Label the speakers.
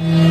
Speaker 1: you